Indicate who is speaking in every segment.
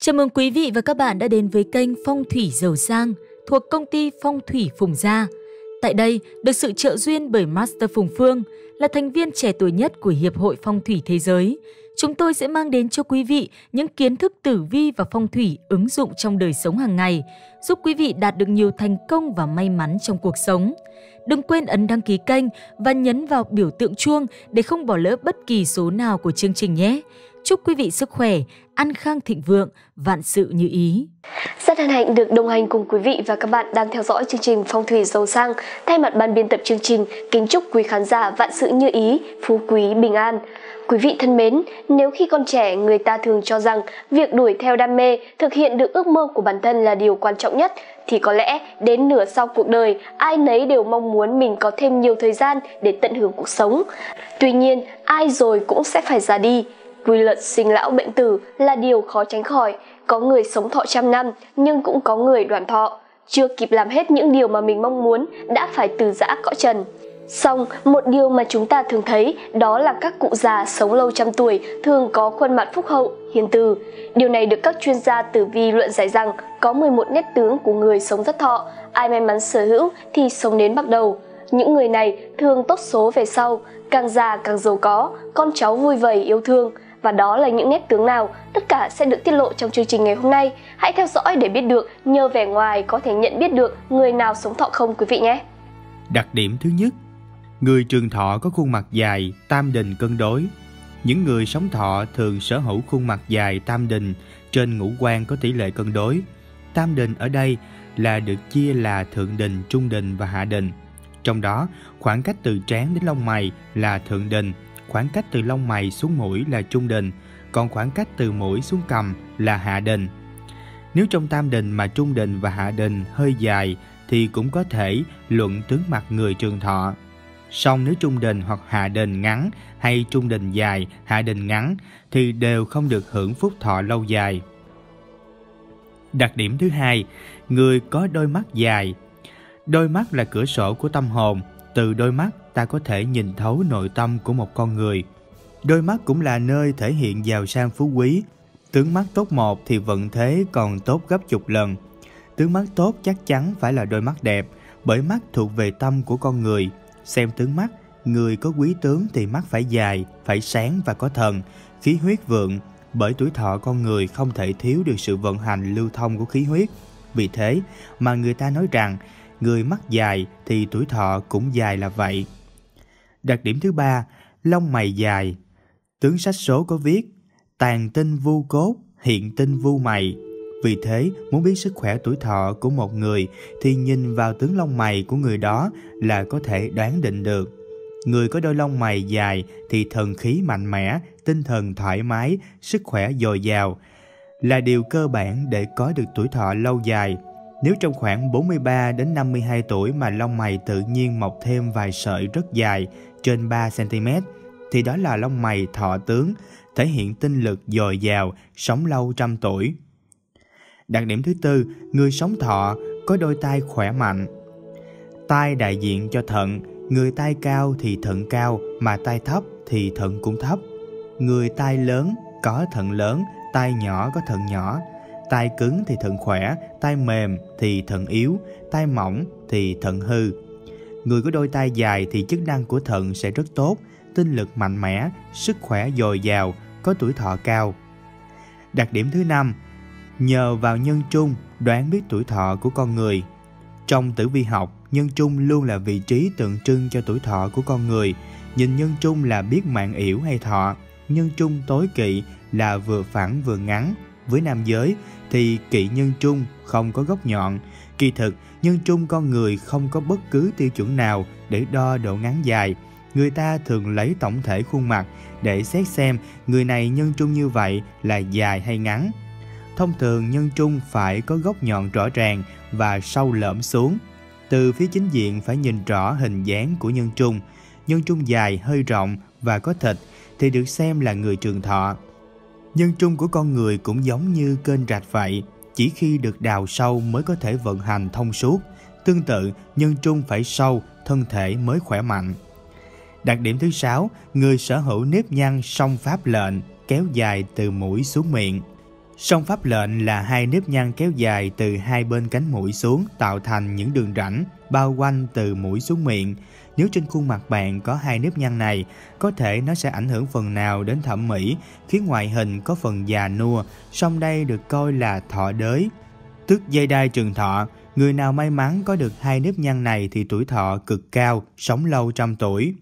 Speaker 1: Chào mừng quý vị và các bạn đã đến với kênh Phong thủy Dầu Giang thuộc công ty Phong thủy Phùng Gia. Tại đây, được sự trợ duyên bởi Master Phùng Phương là thành viên trẻ tuổi nhất của Hiệp hội Phong thủy Thế giới. Chúng tôi sẽ mang đến cho quý vị những kiến thức tử vi và phong thủy ứng dụng trong đời sống hàng ngày, giúp quý vị đạt được nhiều thành công và may mắn trong cuộc sống. Đừng quên ấn đăng ký kênh và nhấn vào biểu tượng chuông để không bỏ lỡ bất kỳ số nào của chương trình nhé. Chúc quý vị sức khỏe, ăn khang thịnh vượng, vạn sự như ý.
Speaker 2: Rất hân hạnh được đồng hành cùng quý vị và các bạn đang theo dõi chương trình Phong thủy giàu sang. Thay mặt ban biên tập chương trình, kính chúc quý khán giả vạn sự như ý, phú quý bình an. Quý vị thân mến, nếu khi còn trẻ người ta thường cho rằng việc đuổi theo đam mê, thực hiện được ước mơ của bản thân là điều quan trọng nhất, thì có lẽ đến nửa sau cuộc đời, ai nấy đều mong muốn mình có thêm nhiều thời gian để tận hưởng cuộc sống. Tuy nhiên, ai rồi cũng sẽ phải già đi, quy luật sinh lão bệnh tử là điều khó tránh khỏi. Có người sống thọ trăm năm nhưng cũng có người đoàn thọ. Chưa kịp làm hết những điều mà mình mong muốn đã phải từ giã cõi trần. Xong, một điều mà chúng ta thường thấy đó là các cụ già sống lâu trăm tuổi thường có khuôn mặt phúc hậu, hiền từ. Điều này được các chuyên gia tử vi luận giải rằng có 11 nét tướng của người sống rất thọ, ai may mắn sở hữu thì sống đến bắt đầu. Những người này thường tốt số về sau, càng già càng giàu có, con cháu vui vầy yêu thương, và đó là những nét tướng nào, tất cả sẽ được tiết lộ trong chương trình ngày hôm nay. Hãy theo dõi để biết được, nhờ vẻ ngoài có thể nhận biết được người nào sống thọ không quý vị nhé.
Speaker 3: Đặc điểm thứ nhất, người trường thọ có khuôn mặt dài, tam đình cân đối. Những người sống thọ thường sở hữu khuôn mặt dài tam đình, trên ngũ quan có tỷ lệ cân đối. Tam đình ở đây là được chia là thượng đình, trung đình và hạ đình. Trong đó, khoảng cách từ trán đến lông mày là thượng đình, khoảng cách từ lông mày xuống mũi là trung đình, còn khoảng cách từ mũi xuống cằm là hạ đình. Nếu trong tam đình mà trung đình và hạ đình hơi dài thì cũng có thể luận tướng mặt người trường thọ. Song nếu trung đình hoặc hạ đình ngắn hay trung đình dài, hạ đình ngắn thì đều không được hưởng phúc thọ lâu dài. Đặc điểm thứ hai, người có đôi mắt dài. Đôi mắt là cửa sổ của tâm hồn, từ đôi mắt ta có thể nhìn thấu nội tâm của một con người. Đôi mắt cũng là nơi thể hiện giàu sang phú quý. Tướng mắt tốt một thì vận thế còn tốt gấp chục lần. Tướng mắt tốt chắc chắn phải là đôi mắt đẹp, bởi mắt thuộc về tâm của con người. Xem tướng mắt, người có quý tướng thì mắt phải dài, phải sáng và có thần, khí huyết vượng, bởi tuổi thọ con người không thể thiếu được sự vận hành lưu thông của khí huyết. Vì thế mà người ta nói rằng người mắt dài thì tuổi thọ cũng dài là vậy. Đặc điểm thứ ba, lông mày dài. Tướng sách số có viết, tàn tinh vu cốt, hiện tinh vu mày. Vì thế, muốn biết sức khỏe tuổi thọ của một người thì nhìn vào tướng lông mày của người đó là có thể đoán định được. Người có đôi lông mày dài thì thần khí mạnh mẽ, tinh thần thoải mái, sức khỏe dồi dào là điều cơ bản để có được tuổi thọ lâu dài. Nếu trong khoảng 43 đến 52 tuổi mà lông mày tự nhiên mọc thêm vài sợi rất dài trên 3 cm thì đó là lông mày thọ tướng, thể hiện tinh lực dồi dào, sống lâu trăm tuổi. Đặc điểm thứ tư, người sống thọ có đôi tai khỏe mạnh. Tai đại diện cho thận, người tai cao thì thận cao mà tai thấp thì thận cũng thấp. Người tai lớn có thận lớn, tai nhỏ có thận nhỏ. Tai cứng thì thận khỏe, tai mềm thì thận yếu, tai mỏng thì thận hư. Người có đôi tai dài thì chức năng của thận sẽ rất tốt, tinh lực mạnh mẽ, sức khỏe dồi dào, có tuổi thọ cao. Đặc điểm thứ năm, nhờ vào nhân trung đoán biết tuổi thọ của con người. Trong tử vi học, nhân trung luôn là vị trí tượng trưng cho tuổi thọ của con người. Nhìn nhân trung là biết mạng yểu hay thọ. Nhân trung tối kỵ là vừa phẳng vừa ngắn. Với nam giới thì kỵ nhân trung không có góc nhọn. Kỳ thực, nhân trung con người không có bất cứ tiêu chuẩn nào để đo độ ngắn dài. Người ta thường lấy tổng thể khuôn mặt để xét xem người này nhân trung như vậy là dài hay ngắn. Thông thường nhân trung phải có góc nhọn rõ ràng và sâu lõm xuống. Từ phía chính diện phải nhìn rõ hình dáng của nhân trung. Nhân trung dài hơi rộng và có thịt thì được xem là người trường thọ. Nhân trung của con người cũng giống như kênh rạch vậy, chỉ khi được đào sâu mới có thể vận hành thông suốt. Tương tự, nhân trung phải sâu, thân thể mới khỏe mạnh. Đặc điểm thứ sáu, người sở hữu nếp nhăn song pháp lệnh, kéo dài từ mũi xuống miệng. Song pháp lệnh là hai nếp nhăn kéo dài từ hai bên cánh mũi xuống tạo thành những đường rãnh bao quanh từ mũi xuống miệng. Nếu trên khuôn mặt bạn có hai nếp nhăn này, có thể nó sẽ ảnh hưởng phần nào đến thẩm mỹ, khiến ngoại hình có phần già nua, song đây được coi là thọ đới. Tức dây đai trường thọ, người nào may mắn có được hai nếp nhăn này thì tuổi thọ cực cao, sống lâu trăm tuổi.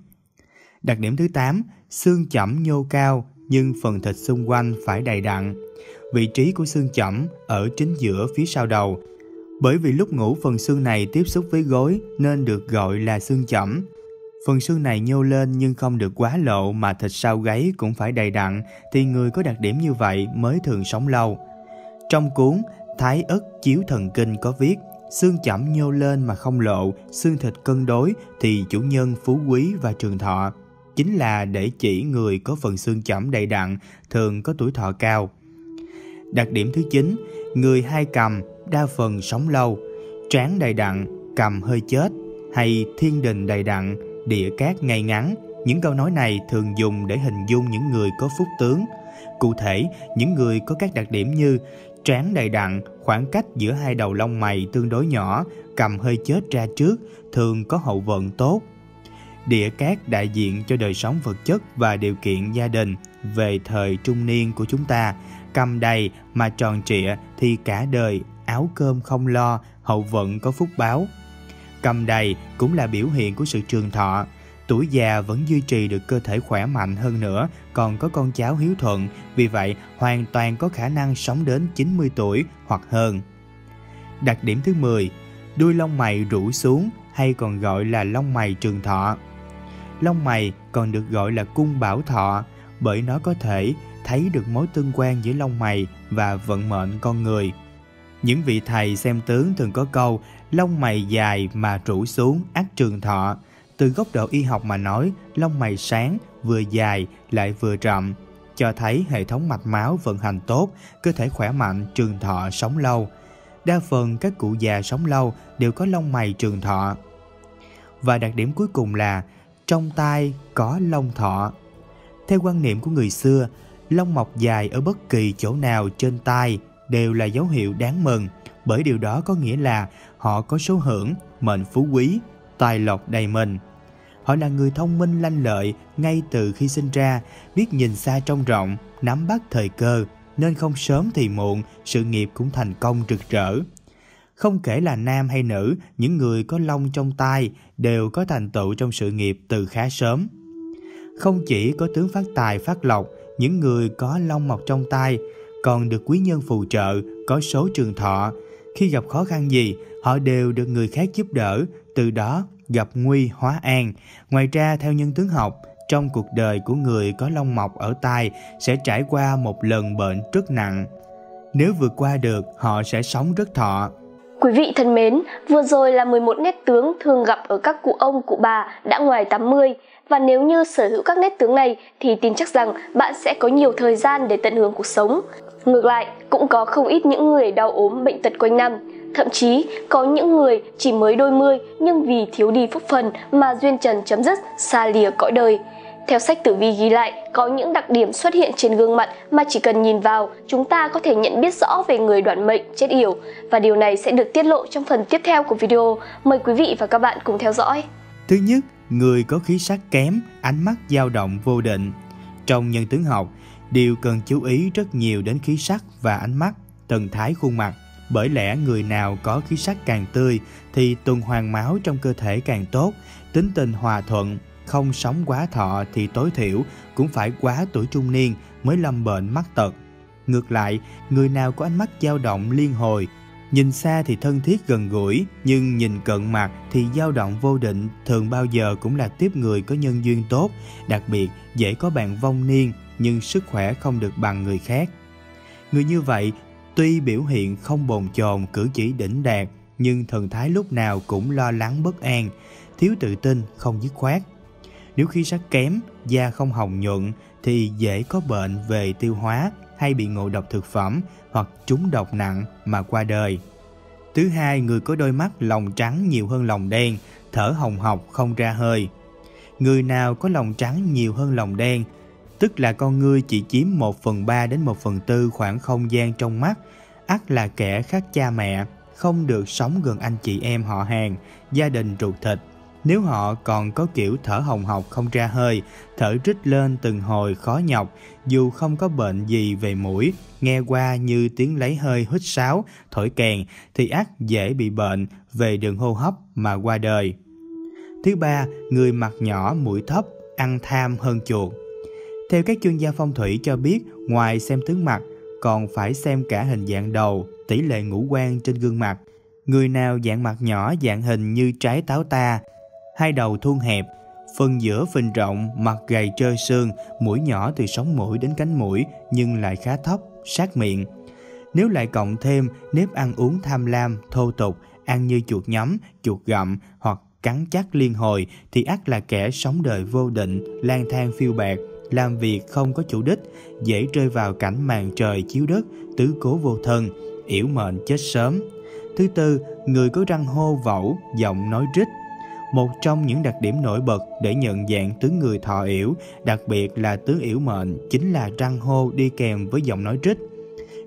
Speaker 3: Đặc điểm thứ 8, xương chẩm nhô cao nhưng phần thịt xung quanh phải đầy đặn. Vị trí của xương chẩm ở chính giữa phía sau đầu. Bởi vì lúc ngủ phần xương này tiếp xúc với gối nên được gọi là xương chẩm. Phần xương này nhô lên nhưng không được quá lộ mà thịt sau gáy cũng phải đầy đặn thì người có đặc điểm như vậy mới thường sống lâu. Trong cuốn Thái ức chiếu thần kinh có viết xương chẩm nhô lên mà không lộ, xương thịt cân đối thì chủ nhân phú quý và trường thọ chính là để chỉ người có phần xương chẩm đầy đặn, thường có tuổi thọ cao. Đặc điểm thứ 9, người hai cầm đa phần sống lâu, trán đầy đặn, cầm hơi chết hay thiên đình đầy đặn, địa cát ngay ngắn. Những câu nói này thường dùng để hình dung những người có phúc tướng. Cụ thể, những người có các đặc điểm như trán đầy đặn, khoảng cách giữa hai đầu lông mày tương đối nhỏ, cầm hơi chết ra trước, thường có hậu vận tốt, Địa cát đại diện cho đời sống vật chất và điều kiện gia đình về thời trung niên của chúng ta, cầm đầy mà tròn trịa thì cả đời áo cơm không lo, hậu vận có phúc báo. Cầm đầy cũng là biểu hiện của sự trường thọ, tuổi già vẫn duy trì được cơ thể khỏe mạnh hơn nữa, còn có con cháu hiếu thuận, vì vậy hoàn toàn có khả năng sống đến 90 tuổi hoặc hơn. Đặc điểm thứ 10, đuôi lông mày rũ xuống hay còn gọi là lông mày trường thọ. Lông mày còn được gọi là cung bảo thọ bởi nó có thể thấy được mối tương quan giữa lông mày và vận mệnh con người. Những vị thầy xem tướng thường có câu lông mày dài mà rủ xuống ác trường thọ. Từ góc độ y học mà nói, lông mày sáng, vừa dài lại vừa rậm, cho thấy hệ thống mạch máu vận hành tốt, cơ thể khỏe mạnh, trường thọ, sống lâu. Đa phần các cụ già sống lâu đều có lông mày trường thọ. Và đặc điểm cuối cùng là trong tai có lông thọ. Theo quan niệm của người xưa, lông mọc dài ở bất kỳ chỗ nào trên tai đều là dấu hiệu đáng mừng, bởi điều đó có nghĩa là họ có số hưởng, mệnh phú quý, tài lộc đầy mình. Họ là người thông minh lanh lợi ngay từ khi sinh ra, biết nhìn xa trông rộng, nắm bắt thời cơ, nên không sớm thì muộn, sự nghiệp cũng thành công rực rỡ. Không kể là nam hay nữ, những người có lông trong tai đều có thành tựu trong sự nghiệp từ khá sớm. Không chỉ có tướng phát tài phát lộc, những người có long mọc trong tai còn được quý nhân phù trợ, có số trường thọ. Khi gặp khó khăn gì, họ đều được người khác giúp đỡ, từ đó gặp nguy hóa an. Ngoài ra, theo nhân tướng học, trong cuộc đời của người có lông mọc ở tai sẽ trải qua một lần bệnh rất nặng. Nếu vượt qua được, họ sẽ sống rất thọ.
Speaker 2: Quý vị thân mến, vừa rồi là 11 nét tướng thường gặp ở các cụ ông, cụ bà đã ngoài 80 và nếu như sở hữu các nét tướng này thì tin chắc rằng bạn sẽ có nhiều thời gian để tận hưởng cuộc sống. Ngược lại, cũng có không ít những người đau ốm bệnh tật quanh năm. Thậm chí có những người chỉ mới đôi mươi nhưng vì thiếu đi phúc phần mà duyên trần chấm dứt xa lìa cõi đời. Theo sách tử vi ghi lại, có những đặc điểm xuất hiện trên gương mặt mà chỉ cần nhìn vào, chúng ta có thể nhận biết rõ về người đoạn mệnh chết yểu và điều này sẽ được tiết lộ trong phần tiếp theo của video. Mời quý vị và các bạn cùng theo dõi.
Speaker 3: Thứ nhất, người có khí sắc kém, ánh mắt dao động vô định. Trong nhân tướng học, điều cần chú ý rất nhiều đến khí sắc và ánh mắt, thần thái khuôn mặt. Bởi lẽ người nào có khí sắc càng tươi thì tuần hoàn máu trong cơ thể càng tốt, tính tình hòa thuận, không sống quá thọ thì tối thiểu cũng phải quá tuổi trung niên mới lâm bệnh mắc tật. Ngược lại, người nào có ánh mắt dao động liên hồi, nhìn xa thì thân thiết gần gũi, nhưng nhìn cận mặt thì dao động vô định, thường bao giờ cũng là tiếp người có nhân duyên tốt, đặc biệt dễ có bạn vong niên nhưng sức khỏe không được bằng người khác. Người như vậy, tuy biểu hiện không bồn chồn cử chỉ đỉnh đạt, nhưng thần thái lúc nào cũng lo lắng bất an, thiếu tự tin, không dứt khoát. Nếu khí sắc kém, da không hồng nhuận thì dễ có bệnh về tiêu hóa hay bị ngộ độc thực phẩm hoặc trúng độc nặng mà qua đời. Thứ hai, người có đôi mắt lòng trắng nhiều hơn lòng đen, thở hồng hộc không ra hơi. Người nào có lòng trắng nhiều hơn lòng đen tức là con ngươi chỉ chiếm 1 phần 3 đến 1 phần 4 khoảng không gian trong mắt, ắt là kẻ khác cha mẹ, không được sống gần anh chị em họ hàng, gia đình ruột thịt. Nếu họ còn có kiểu thở hồng hộc không ra hơi, thở rít lên từng hồi khó nhọc, dù không có bệnh gì về mũi, nghe qua như tiếng lấy hơi hít sáo, thổi kèn, thì ác dễ bị bệnh về đường hô hấp mà qua đời. Thứ ba, người mặt nhỏ, mũi thấp, ăn tham hơn chuột. Theo các chuyên gia phong thủy cho biết, ngoài xem tướng mặt, còn phải xem cả hình dạng đầu, tỷ lệ ngũ quan trên gương mặt. Người nào dạng mặt nhỏ dạng hình như trái táo ta, hai đầu thuôn hẹp, phần giữa phình rộng, mặt gầy trơ xương, mũi nhỏ từ sống mũi đến cánh mũi nhưng lại khá thấp, sát miệng. Nếu lại cộng thêm nếp ăn uống tham lam, thô tục, ăn như chuột nhắm, chuột gặm hoặc cắn chắc liên hồi thì ắt là kẻ sống đời vô định, lang thang phiêu bạc, làm việc không có chủ đích, dễ rơi vào cảnh màn trời chiếu đất, tứ cố vô thân, yểu mệnh chết sớm. Thứ tư, người có răng hô vẩu, giọng nói rít. Một trong những đặc điểm nổi bật để nhận dạng tướng người thọ yểu, đặc biệt là tướng yểu mệnh, chính là răng hô đi kèm với giọng nói rít.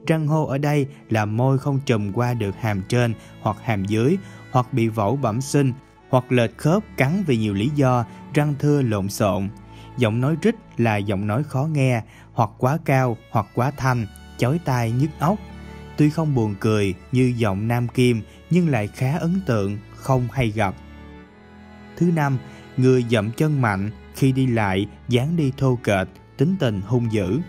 Speaker 3: Răng hô ở đây là môi không trùm qua được hàm trên hoặc hàm dưới, hoặc bị vẩu bẩm sinh, hoặc lệch khớp cắn vì nhiều lý do, răng thưa lộn xộn. Giọng nói rít là giọng nói khó nghe, hoặc quá cao, hoặc quá thanh, chói tai nhức óc. Tuy không buồn cười như giọng nam kim nhưng lại khá ấn tượng, không hay gặp. Thứ năm, người dậm chân mạnh khi đi lại, dáng đi thô kệch, tính tình hung dữ.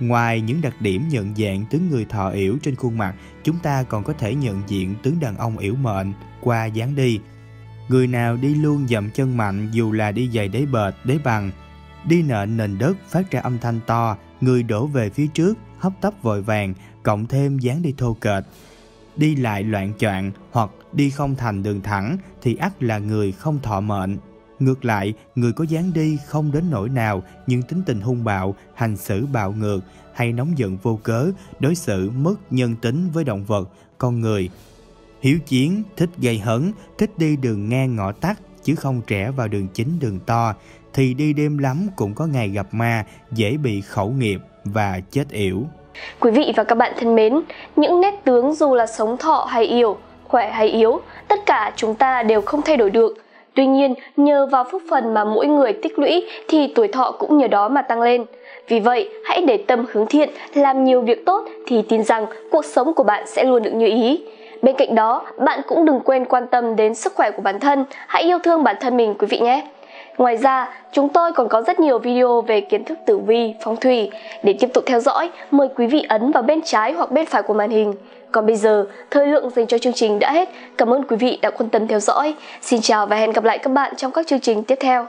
Speaker 3: Ngoài những đặc điểm nhận dạng tướng người thọ yểu trên khuôn mặt, chúng ta còn có thể nhận diện tướng đàn ông yểu mệnh qua dáng đi. Người nào đi luôn dậm chân mạnh dù là đi giày đế bệt, đế bằng, đi nện nền đất phát ra âm thanh to, người đổ về phía trước, hấp tấp vội vàng, cộng thêm dáng đi thô kệch. Đi lại loạn choạng hoặc đi không thành đường thẳng thì ắt là người không thọ mệnh. Ngược lại, người có dáng đi không đến nỗi nào nhưng tính tình hung bạo, hành xử bạo ngược hay nóng giận vô cớ, đối xử mất nhân tính với động vật, con người. Hiếu chiến, thích gây hấn, thích đi đường ngang ngõ tắt chứ không trẻ vào đường chính đường to, thì đi đêm lắm cũng có ngày gặp ma, dễ bị khẩu nghiệp và chết yểu.
Speaker 2: Quý vị và các bạn thân mến, những nét tướng dù là sống thọ hay yếu, khỏe hay yếu, tất cả chúng ta đều không thay đổi được. Tuy nhiên, nhờ vào phúc phần mà mỗi người tích lũy thì tuổi thọ cũng nhờ đó mà tăng lên. Vì vậy, hãy để tâm hướng thiện, làm nhiều việc tốt thì tin rằng cuộc sống của bạn sẽ luôn được như ý. Bên cạnh đó, bạn cũng đừng quên quan tâm đến sức khỏe của bản thân, hãy yêu thương bản thân mình quý vị nhé. Ngoài ra, chúng tôi còn có rất nhiều video về kiến thức tử vi, phong thủy. Để tiếp tục theo dõi, mời quý vị ấn vào bên trái hoặc bên phải của màn hình. Còn bây giờ, thời lượng dành cho chương trình đã hết. Cảm ơn quý vị đã quan tâm theo dõi. Xin chào và hẹn gặp lại các bạn trong các chương trình tiếp theo.